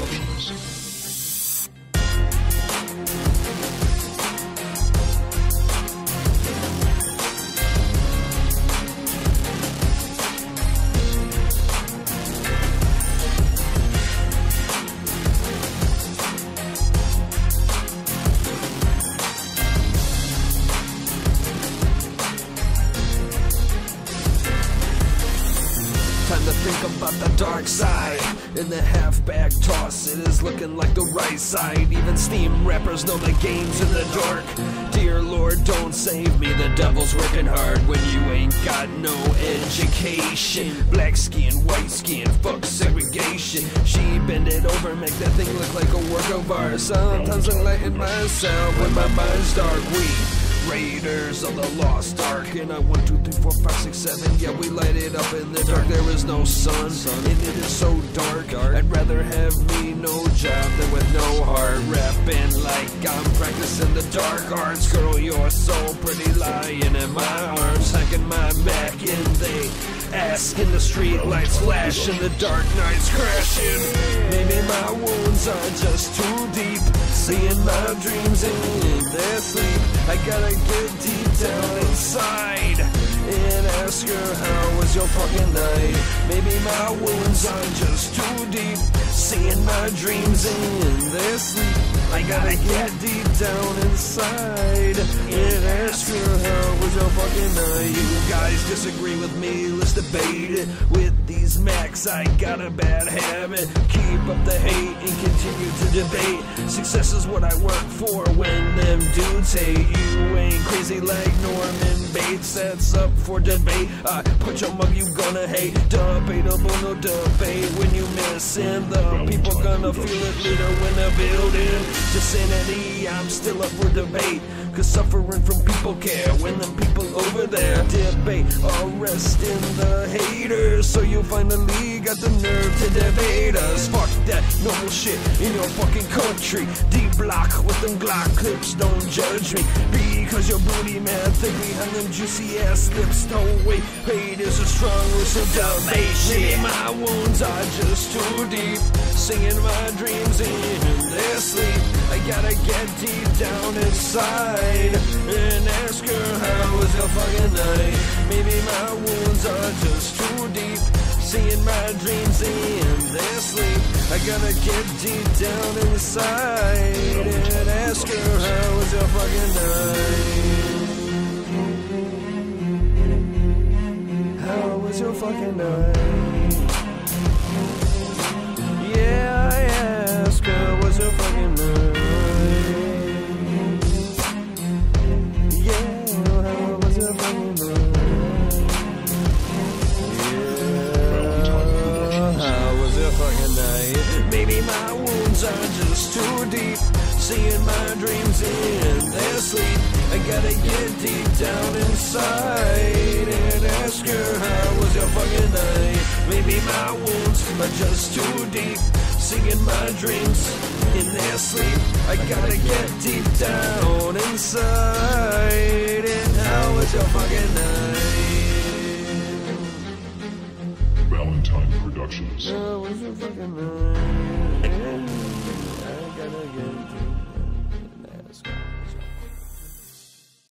作品。About the dark side. In the halfback toss, it is looking like the right side. Even Steam rappers know the game's in the dark. Dear Lord, don't save me. The devil's working hard when you ain't got no education. Black skin, white skin, fuck segregation. She bend it over, make that thing look like a work of art. Sometimes I lighten myself when my mind's dark. We Raiders of the Lost Ark. And I one, two, three, four, five, six, seven. Yeah, we light it up in the dark. There is no sun, and it is so dark. I'd rather have me no job than with no heart. Rapping like I'm practicing the dark arts. Girl, you're so pretty. Lying in my arms. Hacking my back and they ask in the street lights flash. The dark nights crashing. Maybe my wounds are just too deep. Seeing my dreams in I gotta get deep down inside. And ask her how was your fucking night? Maybe my wounds are just too deep. Seeing my dreams in their sleep. I gotta get deep down inside. And ask her how fucking You guys disagree with me, let's debate it. With these max I got a bad habit. Keep up the hate and continue to debate. Success is what I work for when them dudes hate You. Ain't crazy like Norman Bates That's up for debate. I put your mug you gonna hate. Debatable no debate. When you missing the people gonna feel it later when they're building. Vicinity I'm still up for debate Cause suffering from people care when them people over there debate. Arresting the haters So you finally got the nerve to debate us. Fuck that normal shit in your fucking country. D-block with them Glock clips Don't judge me Because your booty man think behind them juicy ass lips. No way, haters are strong with some debate Maybe my wounds are just too deep. Singing my dreams in their sleep. I gotta get deep down inside And ask her how was your fucking night. Maybe my wounds are just too deep. Seeing my dreams in their sleep I gotta get deep down inside And ask her how was your fucking night? How was your fucking night? Yeah, I ask her was your fucking night? Yeah, how was your fucking night? Yeah, how was your fucking night too deep. Seeing my dreams in their sleep. I gotta get deep down inside And ask her how was your fucking night. Maybe my wounds are just too deep. Seeing my dreams in their sleep. I gotta get deep down inside And how was your fucking night? Valentine Productions. How was your fucking night 在了原地。